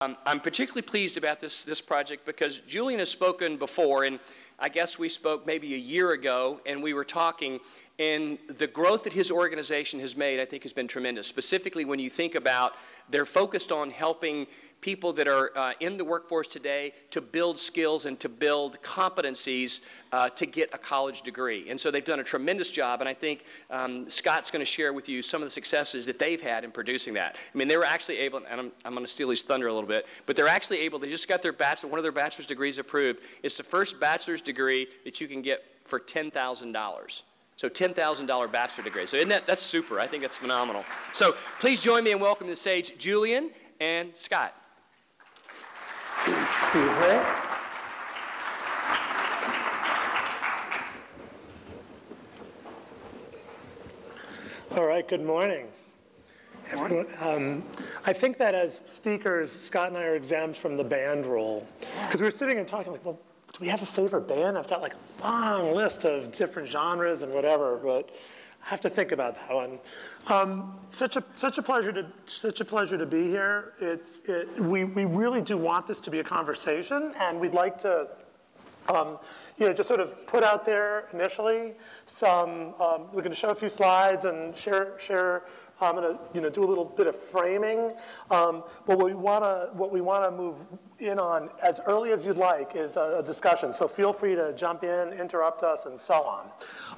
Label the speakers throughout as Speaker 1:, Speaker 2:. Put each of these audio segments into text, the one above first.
Speaker 1: Um, I'm particularly pleased about this, this project because Julian has spoken before, and I guess we spoke maybe a year ago, and we were talking, and the growth that his organization has made, I think, has been tremendous. Specifically, when you think about they're focused on helping people that are uh, in the workforce today to build skills and to build competencies uh, to get a college degree. And so they've done a tremendous job, and I think um, Scott's going to share with you some of the successes that they've had in producing that. I mean, they were actually able, and I'm, I'm going to steal his thunder a little bit, but they're actually able, they just got their bachelor, one of their bachelor's degrees approved. It's the first bachelor's degree that you can get for $10,000. So $10,000 bachelor degree. So isn't that, that's super. I think that's phenomenal. So please join me in welcoming to the stage Julian and Scott.
Speaker 2: Excuse me. All right, good morning. Everyone, um, I think that as speakers, Scott and I are exempt from the band rule. Because we were sitting and talking like, well, do we have a favorite band? I've got like a long list of different genres and whatever, but I have to think about that one. Um, such a such a pleasure to such a pleasure to be here. It's it, we we really do want this to be a conversation, and we'd like to. Um, you know, just sort of put out there initially some, um, we're going to show a few slides and share, share I'm going to you know, do a little bit of framing. Um, but what we want to what we want to move in on as early as you'd like is a, a, discussion. So feel free to jump in, interrupt us, and so on.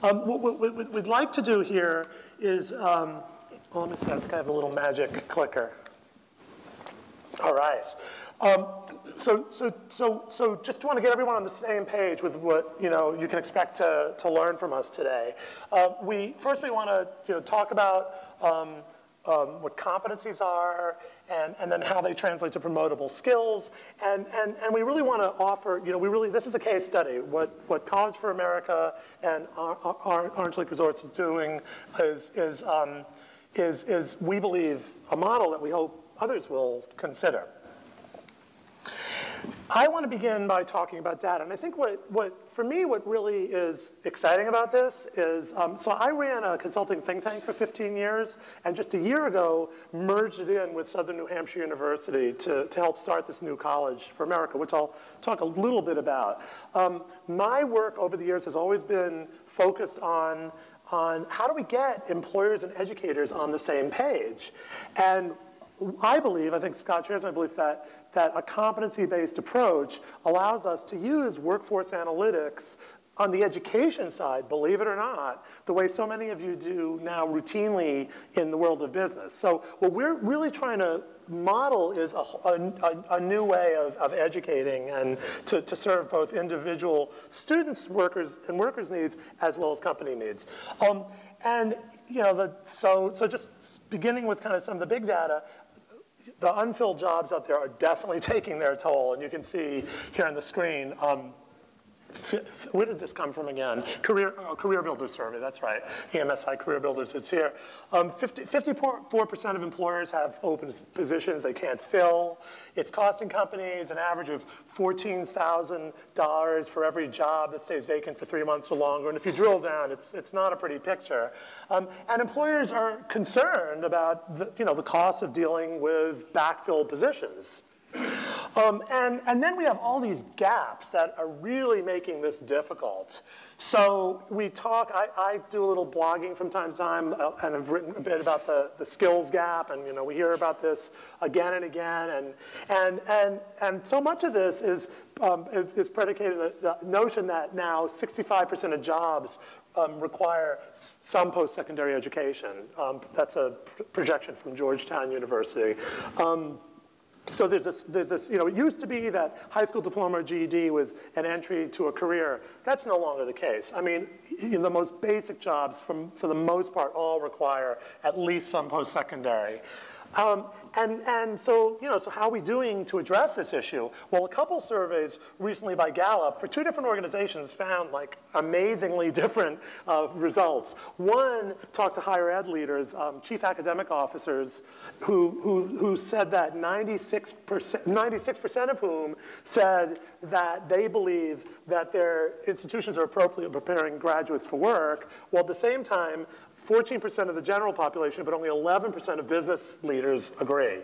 Speaker 2: Um, what, what, we'd like to do here is, um, well, let me see. I think I have a little magic clicker. All right. Um, so, so, so, so just want to get everyone on the same page with what you know you can expect to, to learn from us today. Uh, we first we want to you know talk about um, um, what competencies are, and, and then how they translate to promotable skills. And, and, and we really want to offer, you know, we really, this is a case study. What, what College for America and Orange Lake Resorts are doing is, is, um, is, is, we believe, a model that we hope others will consider. I want to begin by talking about data. And I think what, what for me, what really is exciting about this is, um, so I ran a consulting think tank for 15 years, and just a year ago, merged it in with Southern New Hampshire University to, to help start this new college for America, which I'll talk a little bit about. Um, my work over the years has always been focused on on how do we get employers and educators on the same page. And I believe, I think Scott shares my belief that that a competency-based approach allows us to use workforce analytics on the education side, believe it or not, the way so many of you do now routinely in the world of business. So what we're really trying to model is a, a, a new way of, of, educating and to, to serve both individual students, workers, and workers' needs as well as company needs. Um, and you know, the, so, so just beginning with kind of some of the big data, the unfilled jobs out there are definitely taking their toll. And you can see here on the screen, um, where did this come from again? Career, uh, career Builders Survey, that's right. EMSI Career Builders, it's here. Um, 50, 54% of employers have open positions they can't fill. It's costing companies an average of $14,000 for every job that stays vacant for three months or longer. And if you drill down, it's, it's not a pretty picture. Um, and employers are concerned about the, you know, the cost of dealing with backfill positions. Um, and, and then we have all these gaps that are really making this difficult. So we talk, I, I do a little blogging from time to time uh, and have written a bit about the, the skills gap and you know, we hear about this again and again and, and, and, and so much of this is, um, is predicated on the notion that now 65% of jobs um, require some post-secondary education. Um, that's a projection from Georgetown University. Um, so there's this, there's this, you know, it used to be that high school diploma or GED was an entry to a career. That's no longer the case. I mean, the most basic jobs, from, for the most part, all require at least some post-secondary. Um, and, and so, you know, so how are we doing to address this issue? Well, a couple surveys recently by Gallup for two different organizations found like amazingly different uh, results. One talked to higher ed leaders, um, chief academic officers, who, who, who said that 96%, 96% of whom said that they believe that their institutions are appropriately preparing graduates for work, while at the same time, 14% of the general population, but only 11% of business leaders agree.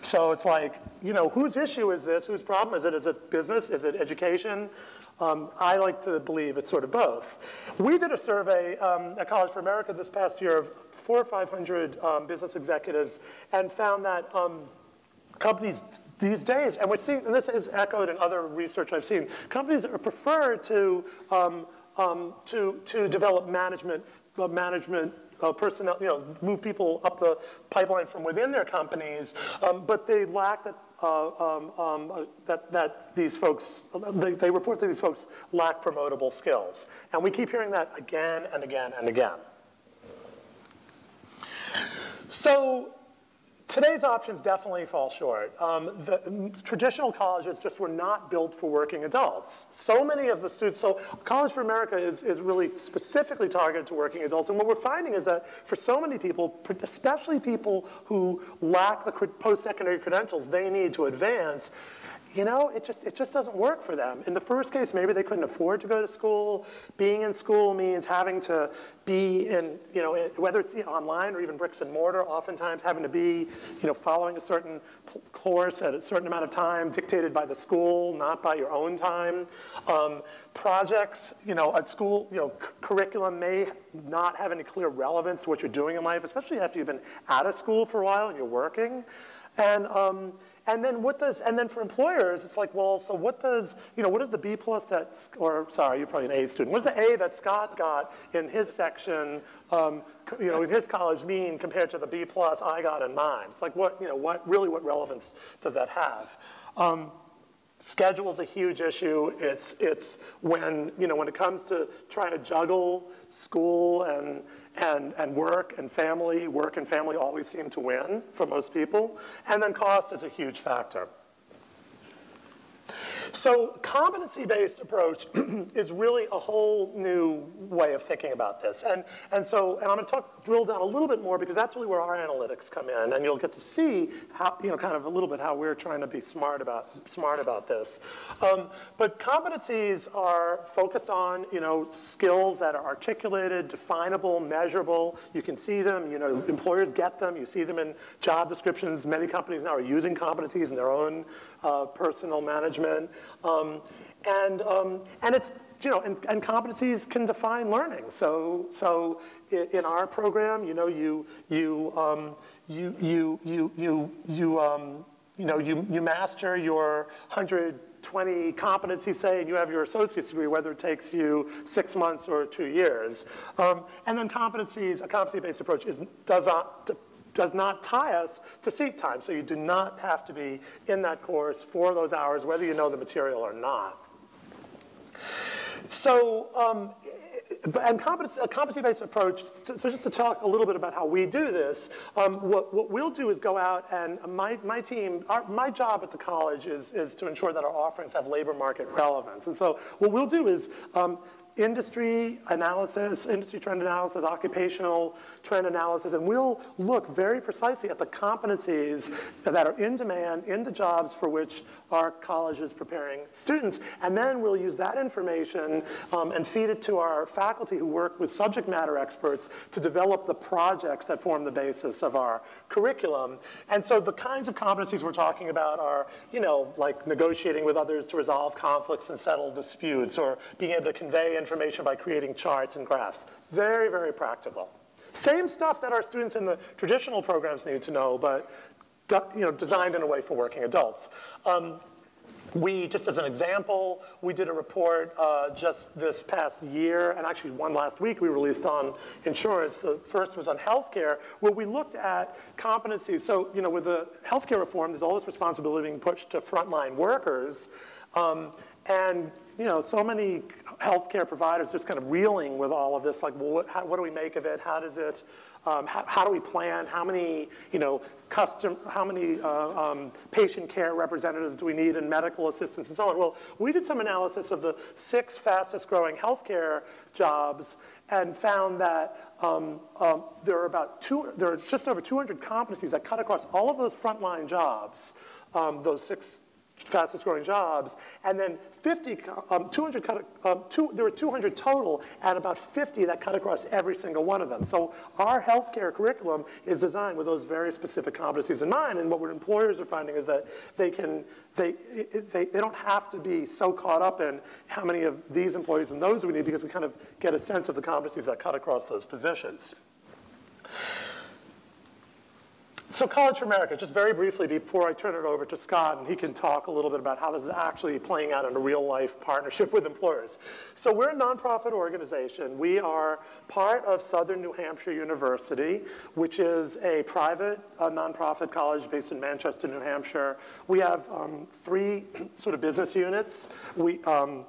Speaker 2: So it's like, you know, whose issue is this? Whose problem is it? Is it business? Is it education? Um, I like to believe it's sort of both. We did a survey um, at College for America this past year of four or 500 um, business executives and found that um, companies these days, and we're seeing, and this is echoed in other research I've seen, companies prefer to, um, to, to develop management, uh, management uh, personnel, you know, move people up the pipeline from within their companies, um, but they lack that, uh, um, um, uh, that, that these folks, they, they report that these folks lack promotable skills. And we keep hearing that again and again and again. So Today's options definitely fall short. Um, the traditional colleges just were not built for working adults. So many of the students, so College for America is, is really specifically targeted to working adults. And what we're finding is that for so many people, especially people who lack the post-secondary credentials they need to advance, you know, it just, it just doesn't work for them. In the first case, maybe they couldn't afford to go to school. Being in school means having to be in, you know, whether it's online or even bricks and mortar, oftentimes having to be, you know, following a certain course at a certain amount of time dictated by the school, not by your own time. Um, projects, you know, at school, you know, curriculum may not have any clear relevance to what you're doing in life, especially after you've been out of school for a while and you're working. And, um, and then what does, and then for employers, it's like, well, so what does, you know, what does the B plus that, or sorry, you're probably an A student. What does the A that Scott got in his section, um, you know, in his college mean compared to the B plus I got in mine? It's like, what, you know, what, really what relevance does that have? Um, Schedule is a huge issue. It's, it's when, you know, when it comes to trying to juggle school and, and, and work and family, work and family always seem to win for most people. And then cost is a huge factor. So competency-based approach is really a whole new way of thinking about this. And, and so, and I'm gonna talk, drill down a little bit more because that's really where our analytics come in. And you'll get to see how, you know, kind of a little bit how we're trying to be smart about, smart about this. Um, but competencies are focused on, you know, skills that are articulated, definable, measurable. You can see them, you know, employers get them. You see them in job descriptions. Many companies now are using competencies in their own uh, personal management. Um, and, um, and it's, you know, and, and, competencies can define learning. So, so in our program, you know, you, you, um, you, you, you, you, you, um, you know, you, you master your 120 competencies, say, and you have your associate's degree, whether it takes you six months or two years. Um, and then competencies, a competency-based approach is, does not does not tie us to seat time. So you do not have to be in that course for those hours, whether you know the material or not. So, um, and competency, a competency-based approach, so just to talk a little bit about how we do this, um, what, what we'll do is go out and my, my team, our, my job at the college is, is to ensure that our offerings have labor market relevance. And so what we'll do is um, industry analysis, industry trend analysis, occupational trend analysis, and we'll look very precisely at the competencies that are in demand in the jobs for which our college is preparing students. And then we'll use that information um, and feed it to our faculty who work with subject matter experts to develop the projects that form the basis of our curriculum. And so the kinds of competencies we're talking about are, you know, like negotiating with others to resolve conflicts and settle disputes, or being able to convey information by creating charts and graphs. Very, very practical. Same stuff that our students in the traditional programs need to know, but you know, designed in a way for working adults. Um, we, just as an example, we did a report uh, just this past year, and actually one last week we released on insurance. The first was on healthcare, where we looked at competencies. So, you know, with the healthcare reform, there's all this responsibility being pushed to frontline workers. Um, and you know, so many healthcare providers just kind of reeling with all of this, like, well, what, how, what do we make of it? How does it, um, how, how, do we plan? How many, you know, custom, how many uh, um, patient care representatives do we need and medical assistants and so on? Well, we did some analysis of the six fastest growing healthcare jobs and found that um, um there are about two, there are just over 200 competencies that cut across all of those frontline jobs, um, those six fastest growing jobs, and then 50, um, 200 cut, um, two, there were 200 total, and about 50 that cut across every single one of them. So our healthcare curriculum is designed with those very specific competencies in mind, and what employers are finding is that they can, they, they, they don't have to be so caught up in how many of these employees and those we need because we kind of get a sense of the competencies that cut across those positions. So College for America, just very briefly before I turn it over to Scott, and he can talk a little bit about how this is actually playing out in a real life partnership with employers. So we're a nonprofit organization. We are part of Southern New Hampshire University, which is a private nonprofit college based in Manchester, New Hampshire. We have um, three sort of business units. We, um,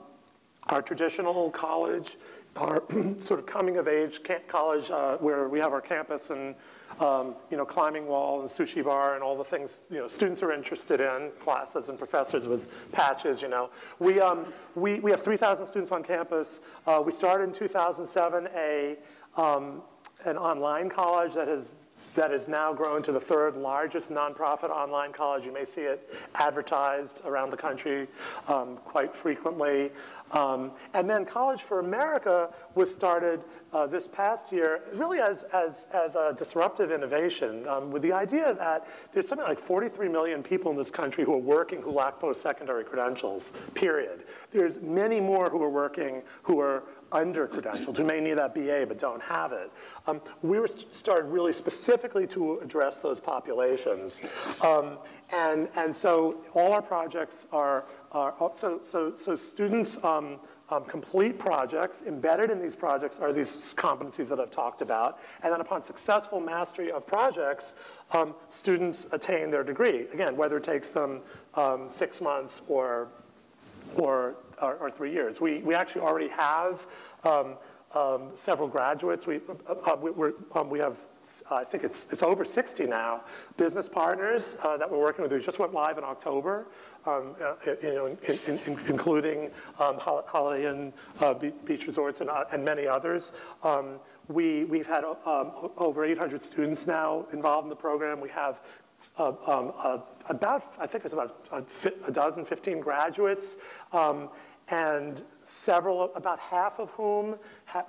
Speaker 2: our traditional college, our sort of coming of age college, uh, where we have our campus and um, you know, climbing wall and sushi bar and all the things, you know, students are interested in, classes and professors with patches, you know. We, um, we, we have 3,000 students on campus. Uh, we started in 2007 a, um, an online college that has that has now grown to the third largest nonprofit online college. You may see it advertised around the country um, quite frequently. Um, and then College for America was started uh, this past year really as, as, as a disruptive innovation um, with the idea that there's something like 43 million people in this country who are working who lack post-secondary credentials, period. There's many more who are working who are under credentialed who may need that BA but don't have it. Um, we were started really specifically to address those populations. Um, and, and so all our projects are, are so, so, so students um, um, complete projects. Embedded in these projects are these competencies that I've talked about. And then upon successful mastery of projects, um, students attain their degree. Again, whether it takes them um, six months or, or, or, or, three years. We, we actually already have um, um, several graduates. We, uh, uh we, um, we have, uh, I think it's, it's over 60 now, business partners uh, that we're working with. We just went live in October, um, uh, you know, in, in, in, including um, Holiday Inn uh, Beach Resorts and, and many others. Um, we, we've had um, over 800 students now involved in the program. We have about, I think it's about a, a dozen, 15 graduates. Um, and several, about half of whom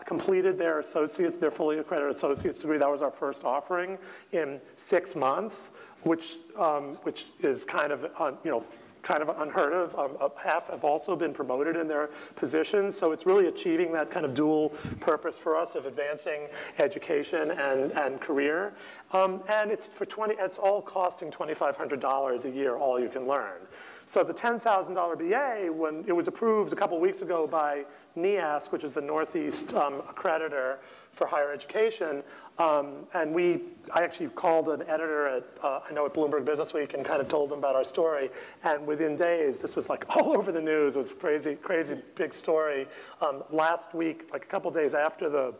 Speaker 2: completed their associates, their fully accredited associate's degree. That was our first offering in six months, which, um, which is kind of, uh, you know, kind of unheard of. Um, half have also been promoted in their positions. So it's really achieving that kind of dual purpose for us of advancing education and, and career. Um, and it's for 20, it's all costing $2,500 a year, all you can learn. So the $10,000 BA, when it was approved a couple weeks ago by NEASC, which is the Northeast um, accreditor for higher education, um, and we, I actually called an editor at, uh, I know at Bloomberg Business Week and kind of told them about our story, and within days, this was like all over the news. It was crazy, crazy big story. Um, last week, like a couple days after the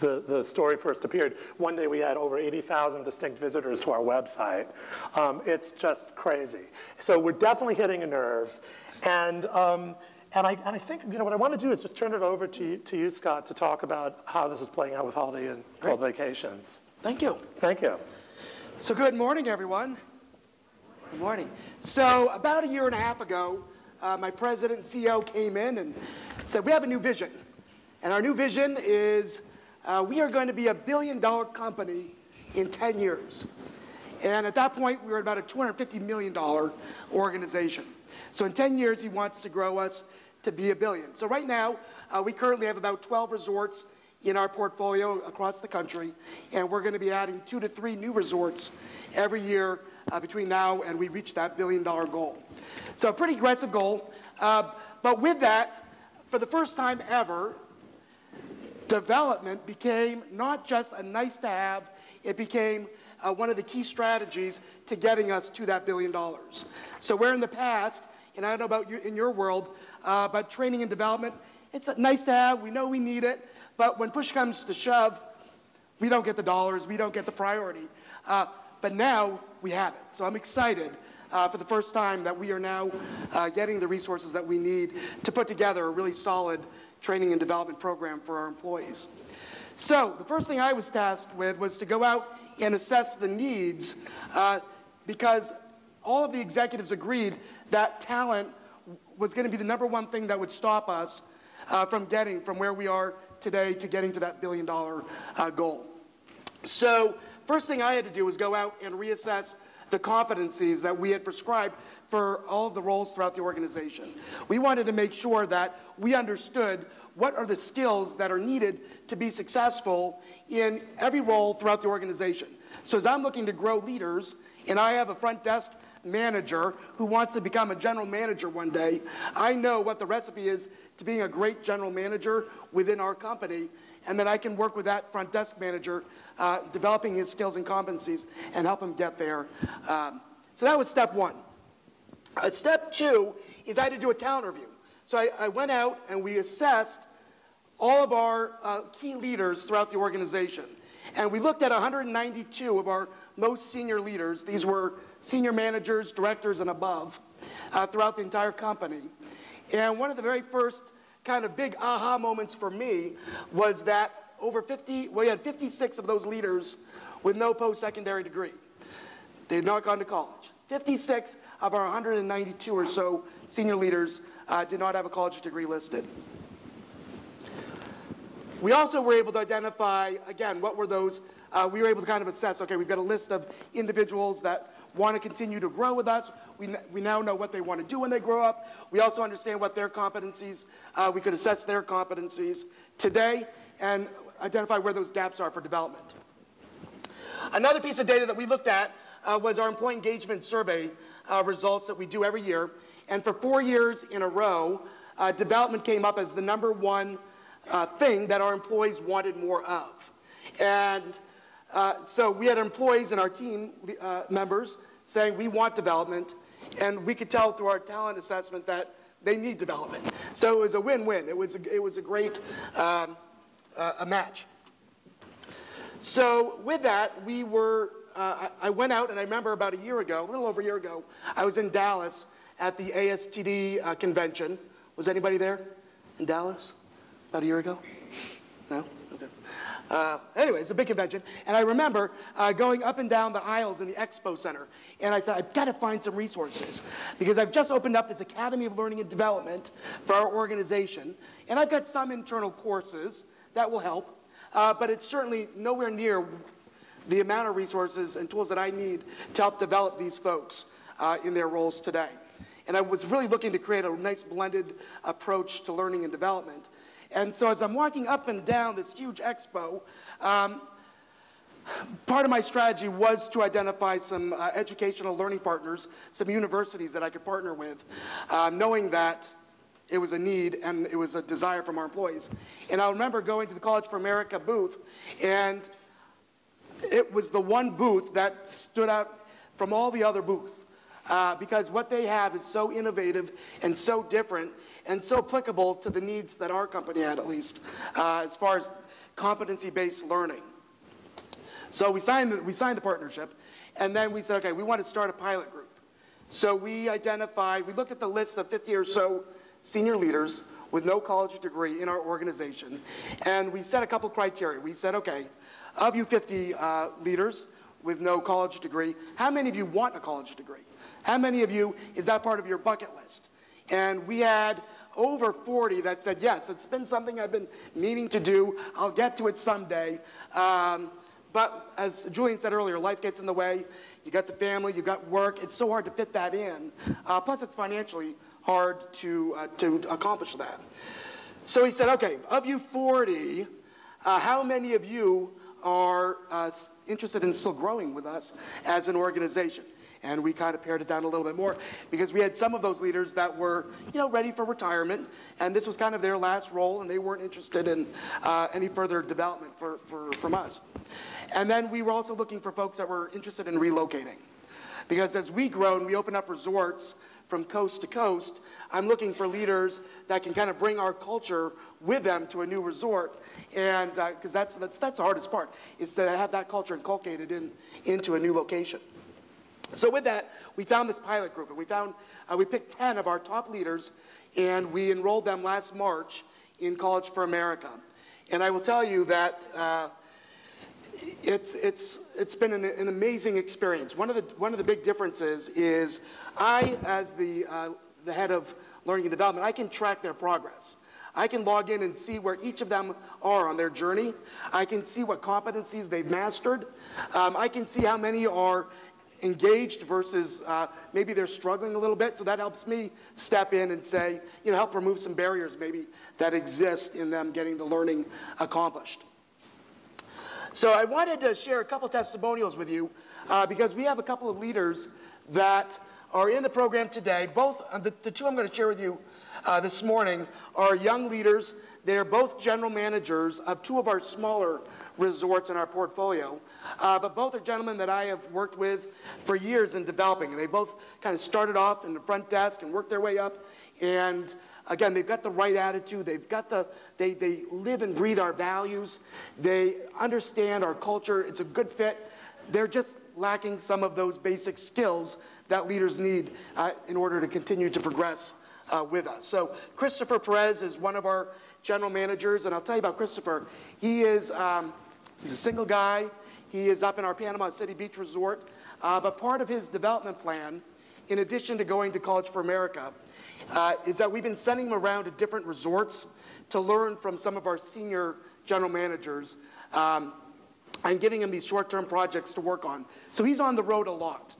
Speaker 2: the, the story first appeared, one day we had over 80,000 distinct visitors to our website. Um, it's just crazy. So we're definitely hitting a nerve. And, um, and, I, and I think, you know, what I want to do is just turn it over to you, to you, Scott, to talk about how this is playing out with Holiday Inn Club Vacations.
Speaker 3: Thank you.
Speaker 2: Thank you.
Speaker 3: So good morning, everyone. Good morning. So about a year and a half ago, uh, my president and CEO came in and said, we have a new vision. And our new vision is uh, we are going to be a billion dollar company in 10 years. And at that point, we were about a $250 million organization. So in 10 years, he wants to grow us to be a billion. So right now, uh, we currently have about 12 resorts in our portfolio across the country, and we're going to be adding two to three new resorts every year uh, between now and we reach that billion dollar goal. So a pretty aggressive goal. Uh, but with that, for the first time ever, development became not just a nice to have, it became uh, one of the key strategies to getting us to that billion dollars. So where in the past, and I don't know about you in your world, uh, but training and development, it's nice to have, we know we need it, but when push comes to shove, we don't get the dollars, we don't get the priority. Uh, but now we have it. So I'm excited uh, for the first time that we are now uh, getting the resources that we need to put together a really solid training and development program for our employees. So the first thing I was tasked with was to go out and assess the needs uh, because all of the executives agreed that talent was going to be the number one thing that would stop us uh, from getting from where we are today to getting to that billion dollar uh, goal. So first thing I had to do was go out and reassess the competencies that we had prescribed for all of the roles throughout the organization. We wanted to make sure that we understood what are the skills that are needed to be successful in every role throughout the organization. So as I'm looking to grow leaders, and I have a front desk manager who wants to become a general manager one day, I know what the recipe is to being a great general manager within our company, and then I can work with that front desk manager, uh, developing his skills and competencies, and help him get there. Um, so that was step one. Uh, step two is I had to do a talent review. So I, I went out and we assessed all of our uh, key leaders throughout the organization. And we looked at 192 of our most senior leaders. These were senior managers, directors, and above uh, throughout the entire company. And one of the very first kind of big aha moments for me was that over 50, we had 56 of those leaders with no post-secondary degree. They had not gone to college. 56 of our 192 or so senior leaders uh, did not have a college degree listed. We also were able to identify, again, what were those, uh, we were able to kind of assess, okay, we've got a list of individuals that want to continue to grow with us. We, we now know what they want to do when they grow up. We also understand what their competencies, uh, we could assess their competencies today and identify where those gaps are for development. Another piece of data that we looked at uh, was our employee engagement survey uh, results that we do every year. And for four years in a row, uh, development came up as the number one uh, thing that our employees wanted more of. And uh, so we had employees in our team uh, members saying we want development, and we could tell through our talent assessment that they need development. So it was a win-win. It was a, it was a great um, uh, a match. So with that, we were. Uh, I went out, and I remember about a year ago, a little over a year ago, I was in Dallas at the ASTD uh, convention. Was anybody there in Dallas about a year ago? No. Okay. Uh, anyway, it's a big convention. And I remember uh, going up and down the aisles in the expo center. And I said, I've got to find some resources because I've just opened up this Academy of Learning and Development for our organization. And I've got some internal courses that will help. Uh, but it's certainly nowhere near the amount of resources and tools that I need to help develop these folks uh, in their roles today. And I was really looking to create a nice blended approach to learning and development. And so as I'm walking up and down this huge expo, um, part of my strategy was to identify some uh, educational learning partners, some universities that I could partner with, uh, knowing that it was a need and it was a desire from our employees. And I remember going to the College for America booth, and it was the one booth that stood out from all the other booths. Uh, because what they have is so innovative and so different and so applicable to the needs that our company had, at least, uh, as far as competency-based learning. So we signed, the, we signed the partnership, and then we said, okay, we want to start a pilot group. So we identified, we looked at the list of 50 or so senior leaders with no college degree in our organization, and we set a couple criteria. We said, okay, of you 50 uh, leaders with no college degree, how many of you want a college degree? How many of you, is that part of your bucket list? And we had over 40 that said, yes, it's been something I've been meaning to do. I'll get to it someday. Um, but as Julian said earlier, life gets in the way. You got the family, you got work. It's so hard to fit that in. Uh, plus, it's financially hard to, uh, to accomplish that. So he said, okay, of you 40, uh, how many of you are uh, interested in still growing with us as an organization? And we kind of pared it down a little bit more because we had some of those leaders that were, you know, ready for retirement, and this was kind of their last role, and they weren't interested in uh, any further development for, for, from us. And then we were also looking for folks that were interested in relocating. Because as we grow and we open up resorts from coast to coast, I'm looking for leaders that can kind of bring our culture with them to a new resort. And because uh, that's, that's, that's the hardest part, is to have that culture inculcated in, into a new location. So with that, we found this pilot group, and we found, uh, we picked 10 of our top leaders, and we enrolled them last March in College for America. And I will tell you that uh, it's, it's, it's been an, an amazing experience. One of, the, one of the big differences is I, as the, uh, the head of learning and development, I can track their progress. I can log in and see where each of them are on their journey. I can see what competencies they've mastered. Um, I can see how many are engaged versus uh, maybe they're struggling a little bit. So that helps me step in and say, you know, help remove some barriers maybe that exist in them getting the learning accomplished. So I wanted to share a couple testimonials with you uh, because we have a couple of leaders that are in the program today. Both, uh, the, the, two I'm going to share with you uh, this morning are young leaders. They're both general managers of two of our smaller resorts in our portfolio. Uh, but both are gentlemen that I have worked with for years in developing. And they both kind of started off in the front desk and worked their way up. And Again, they've got the right attitude. They've got the, they, they live and breathe our values. They understand our culture. It's a good fit. They're just lacking some of those basic skills that leaders need uh, in order to continue to progress uh, with us. So Christopher Perez is one of our general managers, and I'll tell you about Christopher. He is, um, he's a single guy. He is up in our Panama City Beach Resort. Uh, but part of his development plan, in addition to going to College for America, uh, is that we've been sending him around to different resorts to learn from some of our senior general managers um, and giving him these short-term projects to work on. So he's on the road a lot.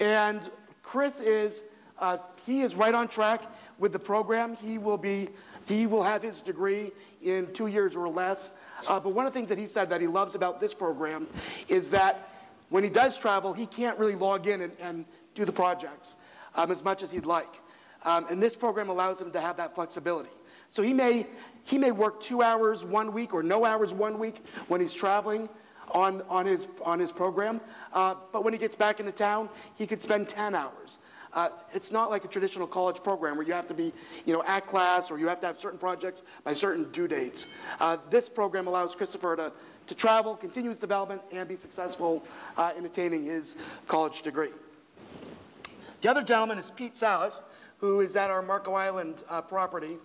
Speaker 3: And Chris is, uh, he is right on track with the program. He will be, he will have his degree in two years or less. Uh, but one of the things that he said that he loves about this program is that when he does travel, he can't really log in and, and do the projects um, as much as he'd like. Um, and this program allows him to have that flexibility. So he may, he may work two hours one week or no hours one week when he's traveling on, on, his, on his program. Uh, but when he gets back into town, he could spend 10 hours. Uh, it's not like a traditional college program where you have to be, you know, at class or you have to have certain projects by certain due dates. Uh, this program allows Christopher to, to travel, continue his development, and be successful uh, in attaining his college degree. The other gentleman is Pete Salas who is at our Marco Island uh, property.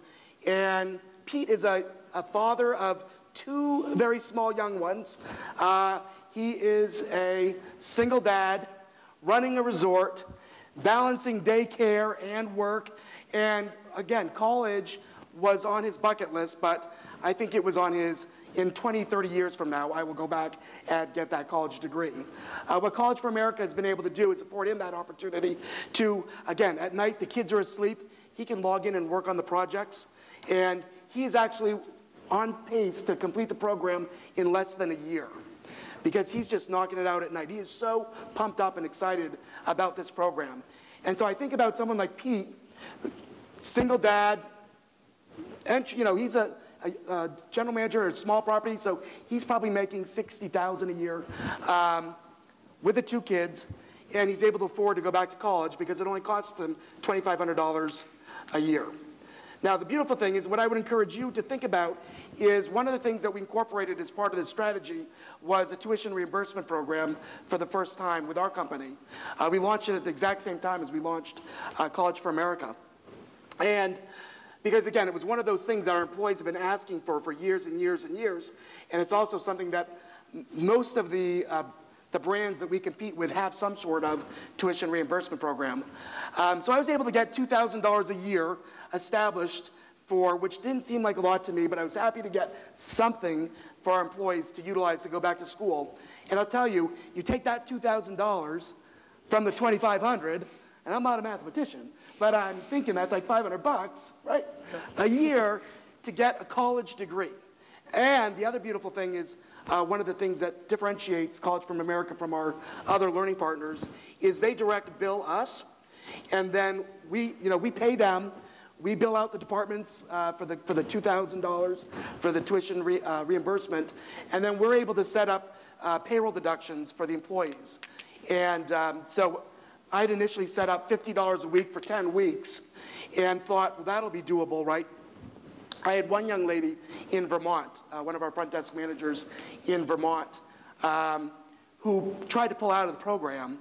Speaker 3: And Pete is a, a, father of two very small young ones. Uh, he is a single dad running a resort, balancing daycare and work. And again, college was on his bucket list, but I think it was on his in 20, 30 years from now, I will go back and get that college degree. Uh, what College for America has been able to do is afford him that opportunity to, again, at night, the kids are asleep, he can log in and work on the projects, and he is actually on pace to complete the program in less than a year because he's just knocking it out at night. He is so pumped up and excited about this program. And so I think about someone like Pete, single dad, and you know, he's a a, a general manager at a small property, so he's probably making 60000 a year um, with the two kids, and he's able to afford to go back to college because it only costs him $2,500 a year. Now, the beautiful thing is what I would encourage you to think about is one of the things that we incorporated as part of this strategy was a tuition reimbursement program for the first time with our company. Uh, we launched it at the exact same time as we launched uh, College for America. And because again, it was one of those things our employees have been asking for for years and years and years. And it's also something that most of the, uh, the brands that we compete with have some sort of tuition reimbursement program. Um, so I was able to get $2,000 a year established for, which didn't seem like a lot to me, but I was happy to get something for our employees to utilize to go back to school. And I'll tell you, you take that $2,000 from the 2,500, and I'm not a mathematician, but I'm thinking that's like 500 bucks, right, a year to get a college degree. And the other beautiful thing is uh, one of the things that differentiates College from America from our other learning partners is they direct bill us, and then we, you know, we pay them. We bill out the departments uh, for the for the $2,000 for the tuition re, uh, reimbursement, and then we're able to set up uh, payroll deductions for the employees. And um, so I'd initially set up $50 a week for 10 weeks and thought, well, that'll be doable, right? I had one young lady in Vermont, uh, one of our front desk managers in Vermont, um, who tried to pull out of the program.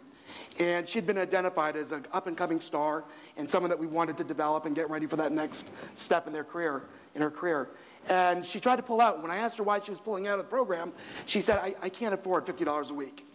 Speaker 3: And she'd been identified as an up and coming star and someone that we wanted to develop and get ready for that next step in their career, in her career. And she tried to pull out. When I asked her why she was pulling out of the program, she said, I, I can't afford $50 a week.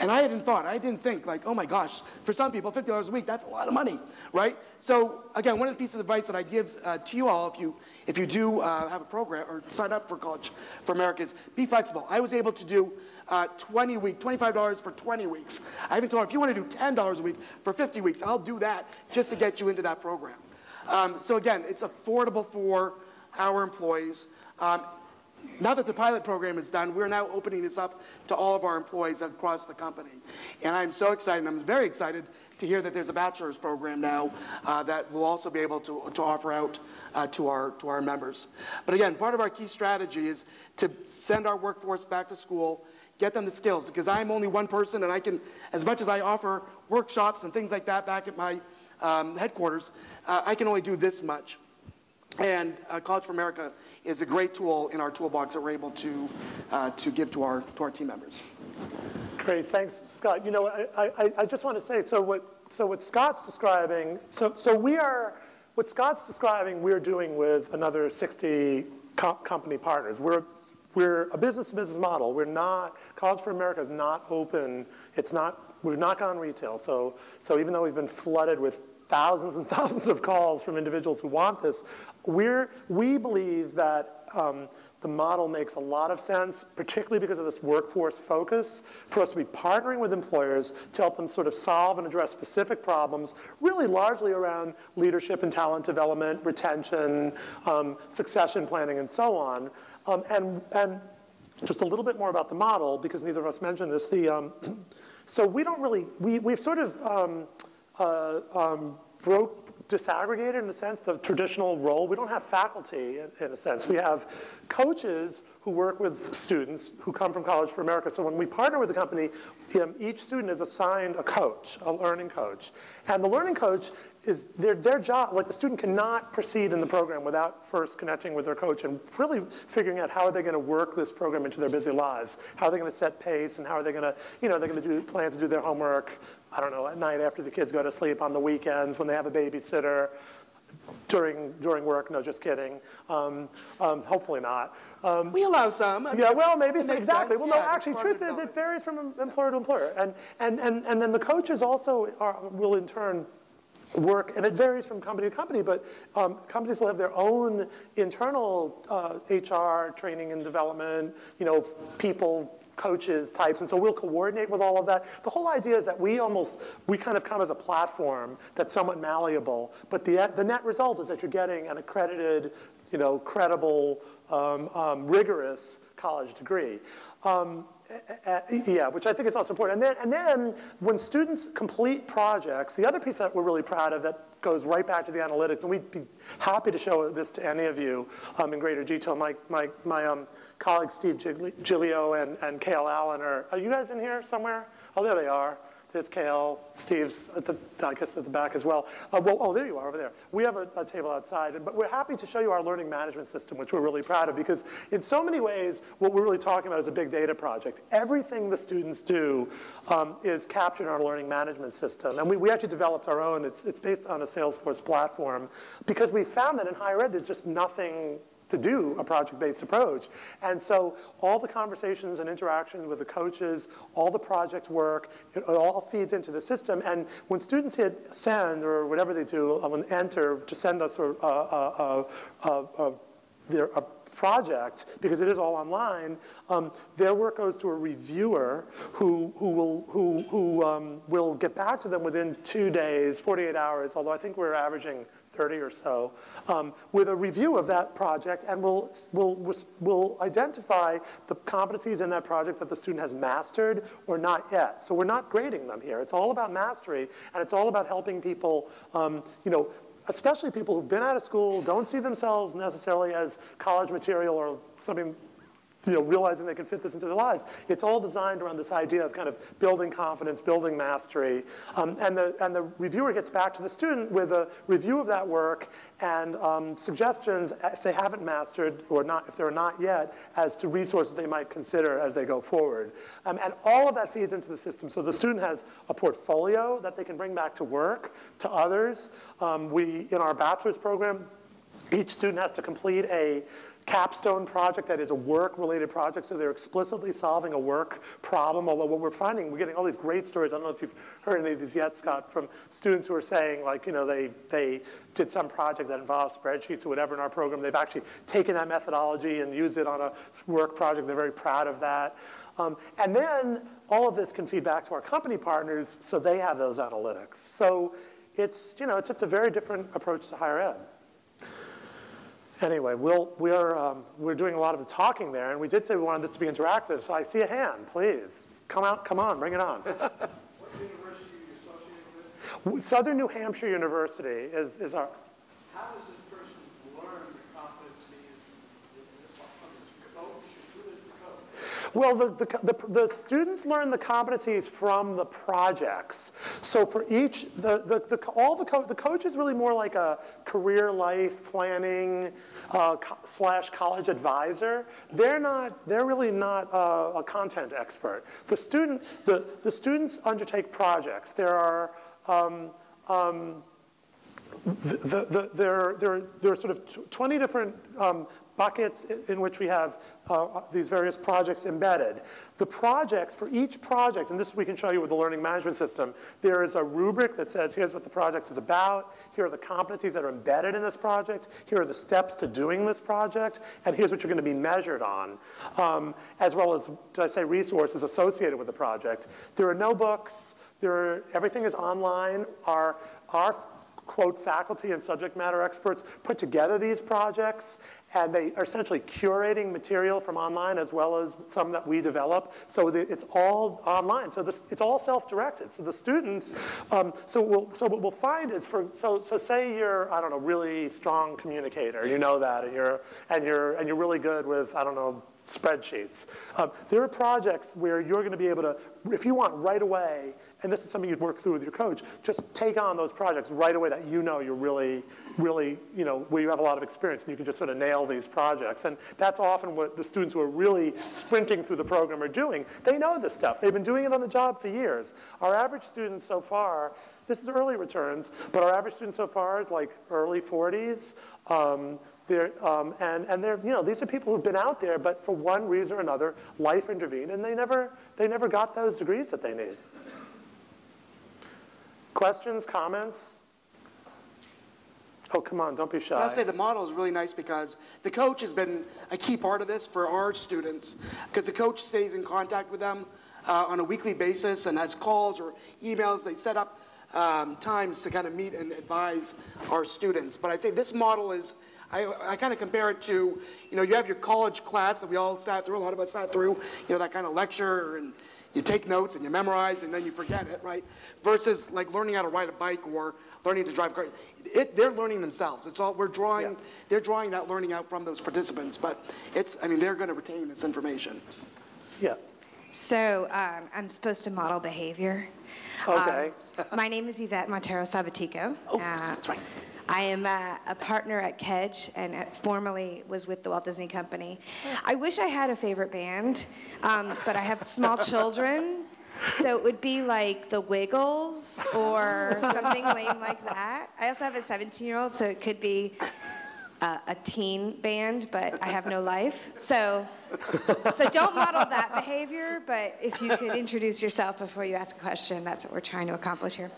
Speaker 3: And I hadn't thought, I didn't think like, oh my gosh, for some people, $50 a week, that's a lot of money, right? So again, one of the pieces of advice that I give uh, to you all, if you, if you do uh, have a program or sign up for College for America is be flexible. I was able to do uh, 20 week, $25 for 20 weeks. I even told her, if you want to do $10 a week for 50 weeks, I'll do that just to get you into that program. Um, so again, it's affordable for our employees. Um, now that the pilot program is done, we're now opening this up to all of our employees across the company. And I'm so excited, I'm very excited to hear that there's a bachelor's program now uh, that we'll also be able to, to offer out uh, to, our, to our members. But again, part of our key strategy is to send our workforce back to school, get them the skills, because I'm only one person and I can, as much as I offer workshops and things like that back at my um, headquarters, uh, I can only do this much. And uh, College for America is a great tool in our toolbox that we're able to, uh, to give to our, to our team members.
Speaker 2: Great, thanks, Scott. You know, I, I, I just want to say, so what, so what Scott's describing, so, so we are, what Scott's describing, we're doing with another 60 co company partners. We're, we're a business-to-business -business model. We're not, College for America is not open. It's not, we've not gone retail. So, so even though we've been flooded with thousands and thousands of calls from individuals who want this. We're, we believe that um, the model makes a lot of sense, particularly because of this workforce focus, for us to be partnering with employers to help them sort of solve and address specific problems, really largely around leadership and talent development, retention, um, succession planning, and so on. Um, and, and just a little bit more about the model, because neither of us mentioned this. The, um, so we don't really, we, we've sort of, um, uh, um, broke, disaggregated in a sense, the traditional role. We don't have faculty in, in, a sense. We have coaches who work with students who come from College for America. So when we partner with the company, um, each student is assigned a coach, a learning coach. And the learning coach is their, their job, like the student cannot proceed in the program without first connecting with their coach and really figuring out how are they going to work this program into their busy lives. How are they going to set pace and how are they going to, you know, they're to do, plan to do their homework, I don't know, at night after the kids go to sleep, on the weekends, when they have a babysitter, during, during work, no, just kidding. Um, um, hopefully not. Um,
Speaker 3: we allow some. I
Speaker 2: yeah, well, maybe so, exactly.
Speaker 3: Sense.
Speaker 2: Well,
Speaker 3: yeah,
Speaker 2: no, actually, truth is it varies from employer to employer. And, and, and, and then the coaches also are, will in turn work, and it varies from company to company, but um, companies will have their own internal uh, HR training and development, you know, people coaches types, and so we'll coordinate with all of that. The whole idea is that we almost, we kind of come as a platform that's somewhat malleable, but the, the net result is that you're getting an accredited, you know, credible, um, um, rigorous college degree. Um, yeah, which I think is also important. And then, and then when students complete projects, the other piece that we're really proud of that goes right back to the analytics, and we'd be happy to show this to any of you um, in greater detail. My, my, my um, colleagues Steve Giglio and, and Kale Allen are, are you guys in here somewhere? Oh, there they are. There's Kale, Steve's at the, I guess at the back as well. Uh, well oh, there you are over there. We have a, a, table outside, but we're happy to show you our learning management system, which we're really proud of, because in so many ways, what we're really talking about is a big data project. Everything the students do um, is captured in our learning management system. And we, we actually developed our own. It's, it's based on a Salesforce platform, because we found that in higher ed, there's just nothing to do a project-based approach. And so all the conversations and interactions with the coaches, all the project work, it, it all feeds into the system. And when students hit send or whatever they do, um, enter to send us a, a, a, their, project, because it is all online, um, their work goes to a reviewer who, who, will, who, who um, will get back to them within two days, 48 hours, although I think we're averaging 30 or so, um, with a review of that project, and we'll, we'll, we'll identify the competencies in that project that the student has mastered or not yet. So we're not grading them here. It's all about mastery, and it's all about helping people, um, you know, especially people who've been out of school, don't see themselves necessarily as college material or something you know, realizing they can fit this into their lives. It's all designed around this idea of kind of building confidence, building mastery. Um, and, the, and the reviewer gets back to the student with a review of that work and um, suggestions if they haven't mastered or not, if they're not yet, as to resources they might consider as they go forward. Um, and all of that feeds into the system. So the student has a portfolio that they can bring back to work, to others. Um, we, in our bachelor's program, each student has to complete a capstone project that is a work-related project, so they're explicitly solving a work problem. Although what we're finding, we're getting all these great stories. I don't know if you've heard any of these yet, Scott, from students who are saying, like, you know, they, they did some project that involves spreadsheets or whatever in our program. They've actually taken that methodology and used it on a work project. They're very proud of that. Um, and then all of this can feed back to our company partners so they have those analytics. So it's, you know, it's just a very different approach to higher ed. Anyway, we'll, we're, um, we're doing a lot of the talking there, and we did say we wanted this to be interactive, so I see a hand, please. Come out, come on, bring it on. Southern New Hampshire University is, is our,
Speaker 4: How does this person learn the competencies? Is it from this coach? Who is the coach?
Speaker 2: Well, the, the, the, the students learn the competencies from the projects. So for each, the, the, the, all the, co the coach is really more like a career life planning uh, co slash college advisor. They're not, they're really not uh, a content expert. The student, the, the students undertake projects. There are, um, um, the, the, there, there, there are sort of 20 different um, buckets in, which we have uh, these various projects embedded. The projects, for each project, and this we can show you with the learning management system, there is a rubric that says here's what the project is about, here are the competencies that are embedded in this project, here are the steps to doing this project, and here's what you're going to be measured on, um, as well as, did I say, resources associated with the project. There are no books, there are, everything is online. Our, our quote, faculty and subject matter experts put together these projects, and they are essentially curating material from online as well as some that we develop. So the, it's all online. So it's all self-directed. So the students, um, so, we'll, so what we'll find is, for, so, so say you're, I don't know, really strong communicator, you know that, and you're, and you're, and you're really good with, I don't know, spreadsheets. Um, there are projects where you're going to be able to, if you want right away, and this is something you'd work through with your coach, just take on those projects right away that you know you're really, really, you know, where you have a lot of experience and you can just sort of nail these projects. And that's often what the students who are really sprinting through the program are doing. They know this stuff. They've been doing it on the job for years. Our average student so far, this is early returns, but our average student so far is like early 40s. Um, um, and, and they're, you know, these are people who've been out there, but for one reason or another, life intervened, and they never, they never got those degrees that they need. Questions, comments? Oh, come on, don't be shy.
Speaker 3: I'll say the model is really nice because the coach has been a key part of this for our students because the coach stays in contact with them uh, on a weekly basis and has calls or emails. They set up um, times to kind of meet and advise our students. But I'd say this model is I, I kind of compare it to, you know, you have your college class that we all sat through, a lot of us sat through, you know, that kind of lecture, and you take notes and you memorize and then you forget it, right? Versus like learning how to ride a bike or learning to drive a car. It, they're learning themselves. It's all, we're drawing, yeah. they're drawing that learning out from those participants, but it's, I mean, they're going to retain this information.
Speaker 2: Yeah.
Speaker 5: So um, I'm supposed to model behavior.
Speaker 2: Okay.
Speaker 5: Um, my name is Yvette Montero Salvatico.
Speaker 3: Oh, uh, that's right.
Speaker 5: I am a, a partner at Kedge and at, formerly was with the Walt Disney Company. I wish I had a favorite band, um, but I have small children, so it would be like the Wiggles or something lame like that. I also have a 17-year-old, so it could be uh, a teen band, but I have no life. So, so don't model that behavior, but if you could introduce yourself before you ask a question, that's what we're trying to accomplish here.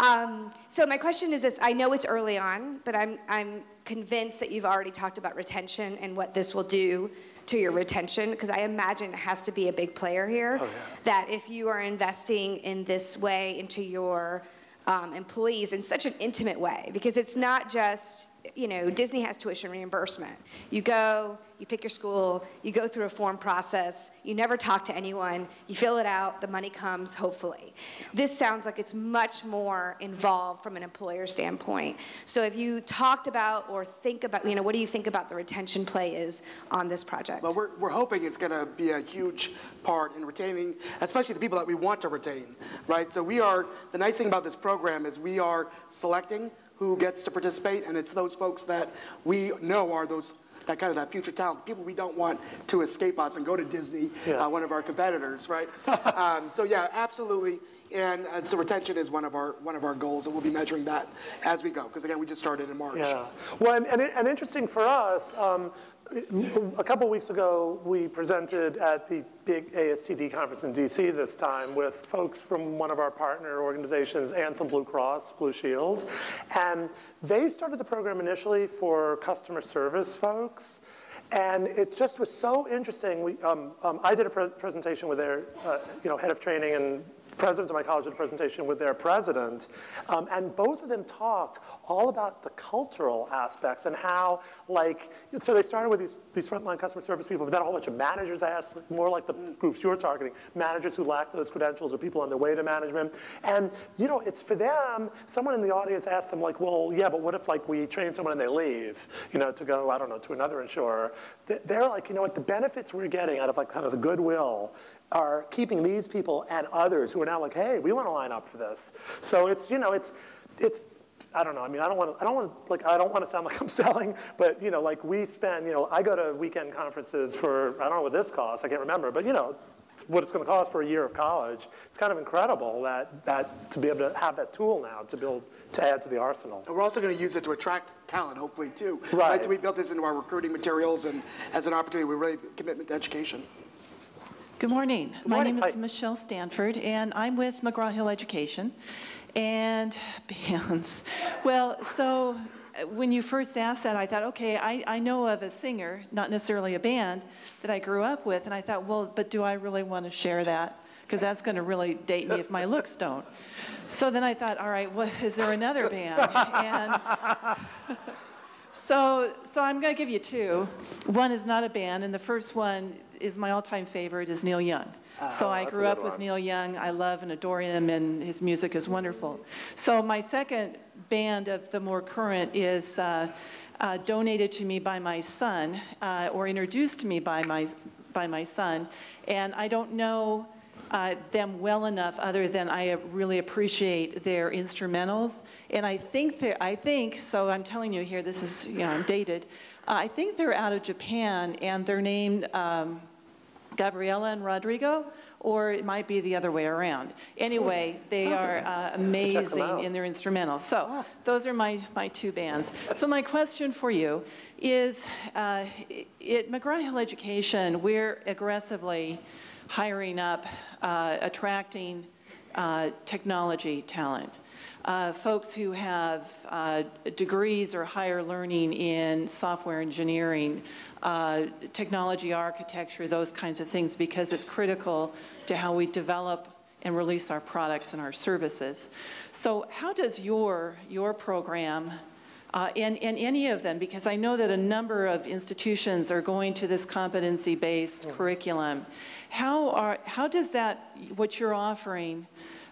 Speaker 5: Um, so my question is this, I know it's early on, but I'm, I'm convinced that you've already talked about retention and what this will do to your retention, because I imagine it has to be a big player here, oh, yeah. that if you are investing in this way into your um, employees in such an intimate way, because it's not just you know, Disney has tuition reimbursement. You go, you pick your school, you go through a form process, you never talk to anyone, you fill it out, the money comes, hopefully. This sounds like it's much more involved from an employer standpoint. So if you talked about or think about, you know, what do you think about the retention play is on this project?
Speaker 3: Well, we're, we're hoping it's going to be a huge part in retaining, especially the people that we want to retain, right? So we are, the nice thing about this program is we are selecting who gets to participate, and it's those folks that we know are those that kind of that future talent, people we don't want to escape us and go to Disney, yeah. uh, one of our competitors, right? um, so yeah, absolutely. And uh, so retention is one of our one of our goals, and we'll be measuring that as we go. Because again, we just started in March.
Speaker 2: Yeah. Well, and, and, and interesting for us, um, a couple weeks ago, we presented at the big ASTD conference in DC this time with folks from one of our partner organizations, Anthem Blue Cross Blue Shield. And they started the program initially for customer service folks. And it just was so interesting. We, um, um, I did a pre presentation with their uh, you know, head of training and president of my college did a presentation with their president, um, and both of them talked all about the cultural aspects and how, like, so they started with these, these frontline customer service people, but then a whole bunch of managers I asked, more like the groups you're targeting, managers who lack those credentials or people on their way to management. And, you know, it's for them, someone in the audience asked them, like, well, yeah, but what if, like, we train someone and they leave, you know, to go, I don't know, to another insurer? They're like, you know what, the benefits we're getting out of, like, kind of the goodwill are keeping these people and others who are now like, hey, we want to line up for this. So it's, you know, it's, it's, I don't know. I mean, I don't want to, I don't want to, like, I don't want to sound like I'm selling, but, you know, like we spend, you know, I go to weekend conferences for, I don't know what this costs, I can't remember, but, you know, what it's going to cost for a year of college. It's kind of incredible that, that to be able to have that tool now to build, to add to the arsenal.
Speaker 3: And we're also going to use it to attract talent, hopefully, too.
Speaker 2: Right.
Speaker 3: So we built this into our recruiting materials and as an opportunity, we really commitment to education.
Speaker 6: Good morning. My
Speaker 2: morning.
Speaker 6: name is
Speaker 2: Hi.
Speaker 6: Michelle Stanford, and I'm with McGraw-Hill Education. And bands. Well, so uh, when you first asked that, I thought, okay, I, I know of a singer, not necessarily a band, that I grew up with. And I thought, well, but do I really want to share that? Because that's going to really date me if my looks don't. So then I thought, all right, well, is there another band? And so, so I'm going to give you two. One is not a band, and the first one is my all-time favorite is Neil Young. so I grew up with
Speaker 2: one.
Speaker 6: Neil Young. I love and adore him, and his music is wonderful. So my second band of the more current is uh, uh, donated to me by my son, uh, or introduced to me by my by my son, and I don't know uh, them well enough other than I really appreciate their instrumentals. And I think they're, I think, so I'm telling you here, this is, you know, I'm dated. Uh, I think they're out of Japan and they're named um, Gabriela and Rodrigo, or it might be the other way around. Anyway, they are uh, amazing in their instrumentals. So those are my, my two bands. So my question for you is, uh, at McGraw-Hill Education, we're aggressively hiring up, uh, attracting uh, technology talent. Uh, folks who have uh, degrees or higher learning in software engineering, uh, technology architecture, those kinds of things, because it's critical to how we develop and release our products and our services. So how does your, your program uh, and, and any of them, because I know that a number of institutions are going to this competency-based curriculum. How, are, how does that, what you're offering,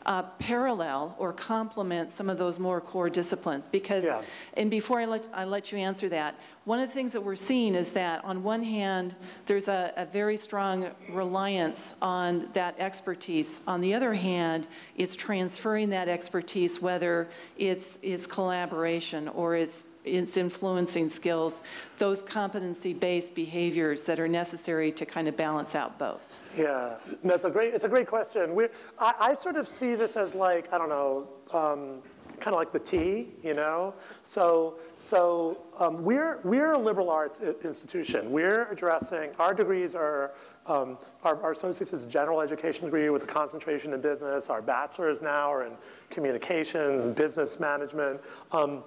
Speaker 6: uh, parallel or complement some of those more core disciplines? Because,
Speaker 2: Yeah.
Speaker 6: and before I let, I let you answer that, one of the things that we're seeing is that on one hand, there's a, a very strong reliance on that expertise. On the other hand, it's transferring that expertise, whether it's, it's collaboration or it's, it's influencing skills, those competency-based behaviors that are necessary to kind of balance out both.
Speaker 2: Yeah, that's a great, it's a great question. We're, I, I sort of see this as like, I don't know, um, kind of like the T, you know? So, so um, we're, we're a liberal arts institution. We're addressing, our degrees are, um, our, our associates is a general education degree with a concentration in business. Our bachelors now are in communications and business management. Um,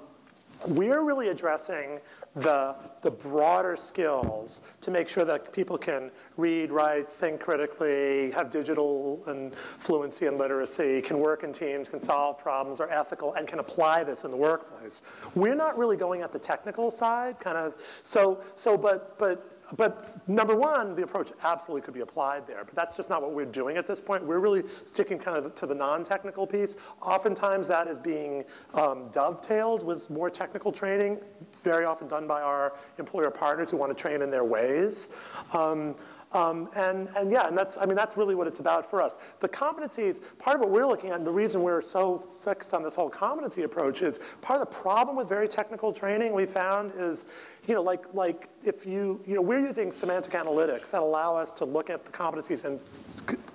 Speaker 2: we're really addressing the, the broader skills to make sure that people can read, write, think critically, have digital and fluency and literacy, can work in teams, can solve problems, are ethical, and can apply this in the workplace. We're not really going at the technical side, kind of. So, so but, but but number one, the approach absolutely could be applied there, but that's just not what we're doing at this point. We're really sticking kind of to the non-technical piece. Oftentimes that is being um, dovetailed with more technical training, very often done by our employer partners who want to train in their ways. Um, um, and, and yeah, and that's, I mean, that's really what it's about for us. The competencies, part of what we're looking at, and the reason we're so fixed on this whole competency approach is part of the problem with very technical training we found is, you know, like, like if you, you know, we're using semantic analytics that allow us to look at the competencies and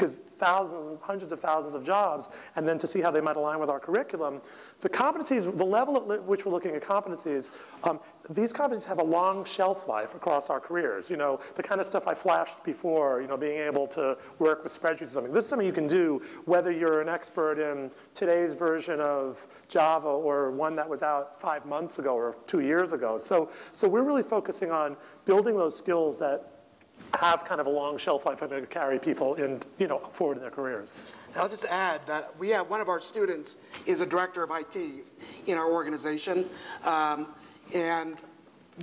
Speaker 2: because thousands and hundreds of thousands of jobs, and then to see how they might align with our curriculum. The competencies, the level at which we're looking at competencies, um, these competencies have a long shelf life across our careers. You know, the kind of stuff I flashed before, you know, being able to work with spreadsheets or something. This is something you can do whether you're an expert in today's version of Java or one that was out five months ago or two years ago. So, so we're really focusing on building those skills that have kind of a long shelf life and to carry people in, you know, forward in their careers.
Speaker 3: And I'll just add that we have, one of our students is a director of IT in our organization. Um, and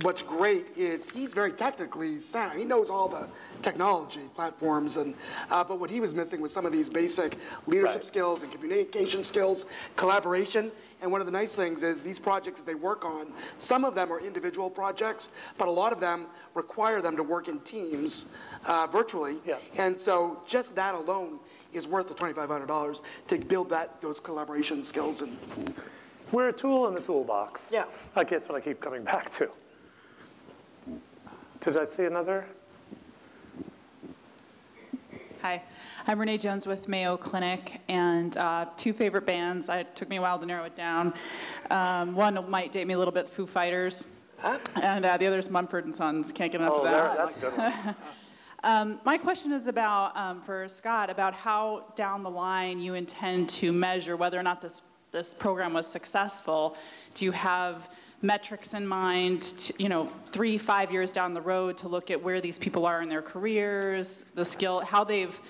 Speaker 3: what's great is he's very technically sound. He knows all the technology platforms, and, uh, but what he was missing was some of these basic leadership
Speaker 2: Right.
Speaker 3: skills and communication skills, collaboration. And one of the nice things is these projects that they work on, some of them are individual projects, but a lot of them require them to work in teams uh, virtually.
Speaker 2: Yeah.
Speaker 3: And so just that alone is worth the $2,500 to build that, those collaboration skills. And
Speaker 2: We're a tool in the toolbox.
Speaker 3: Yeah.
Speaker 2: I guess what I keep coming back to. Did I see another?
Speaker 7: Hi, I'm Renee Jones with Mayo Clinic, and uh, two favorite bands. I, it took me a while to narrow it down. Um, one might date me a little bit, Foo Fighters, and uh, the other is Mumford and Sons. Can't get enough
Speaker 2: Oh,
Speaker 7: of
Speaker 2: there,
Speaker 7: that.
Speaker 2: that's good.
Speaker 7: Um, my question is about, um, for Scott, about how down the line you intend to measure whether or not this, this program was successful. Do you have metrics in mind, to, you know, three, five years down the road to look at where these people are in their careers, the skill, how they've,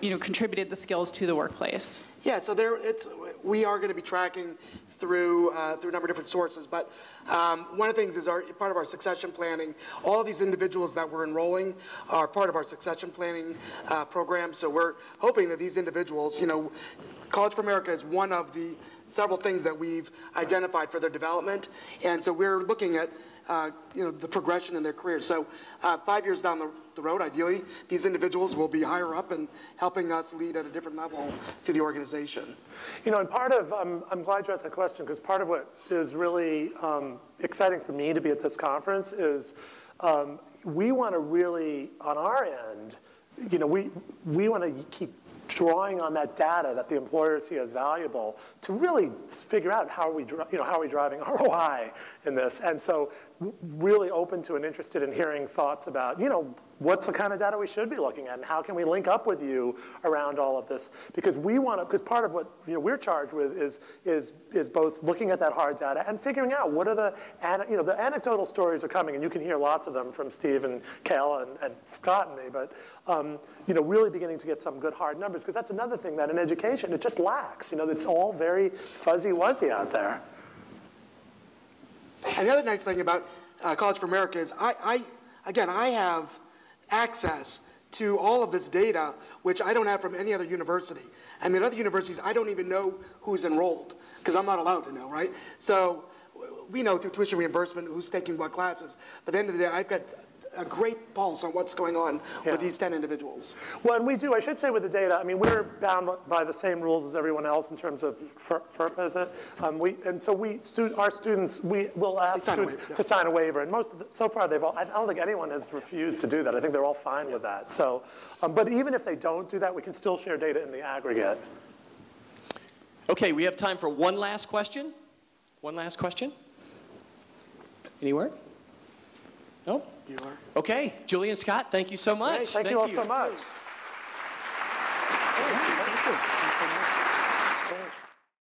Speaker 7: you know, contributed the skills to the workplace?
Speaker 3: yeah, so there, it's, we are going to be tracking through, uh, through a number of different sources. But um, one of the things is our, part of our succession planning, all these individuals that we're enrolling are part of our succession planning uh, program. So we're hoping that these individuals, you know, College for America is one of the several things that we've identified for their development. And so we're looking at, uh, you know, the progression in their career. So uh, five years down the, the road, ideally, these individuals will be higher up and helping us lead at a different level through the organization.
Speaker 2: You know, and part of, I'm, I'm glad you asked that question because part of what is really um, exciting for me to be at this conference is um, we want to really, on our end, you know, we, we want to keep drawing on that data that the employers see as valuable to really figure out how are we, you know, how are we driving ROI in this. And so really open to and interested in hearing thoughts about, you know, what's the kind of data we should be looking at and how can we link up with you around all of this? Because we want to, because part of what you know, we're charged with is, is, is both looking at that hard data and figuring out what are the, you know, the anecdotal stories are coming and you can hear lots of them from Steve and Kayla and, and Scott and me, but um, you know, really beginning to get some good hard numbers because that's another thing that in education it just lacks. You know, it's all very fuzzy-wuzzy out there.
Speaker 3: And the other nice thing about uh, College for America is I, I, again, I have access to all of this data, which I don't have from any other university. I mean, other universities, I don't even know who's enrolled because I'm not allowed to know, right? So we know through tuition reimbursement who's taking what classes. But at the end of the day, I've got a great pulse on what's going on
Speaker 2: Yeah.
Speaker 3: with these 10 individuals.
Speaker 2: Well, and we do, I should say with the data, I mean, we're bound by the same rules as everyone else in terms of FER- FERPA, is? Um, we, and so we, stu- our students, we will ask students
Speaker 3: waiver, yeah.
Speaker 2: to sign a waiver. And most of the, so far, they've all, I don't think anyone has refused to do that. I think they're all fine with that. So, um, but even if they don't do that, we can still share data in the aggregate.
Speaker 1: Okay, we have time for one last question. One last question. Anywhere? No?
Speaker 3: You are.
Speaker 1: Okay, Julian Scott, thank you so much.
Speaker 2: Thank you all so much.
Speaker 1: Thank you.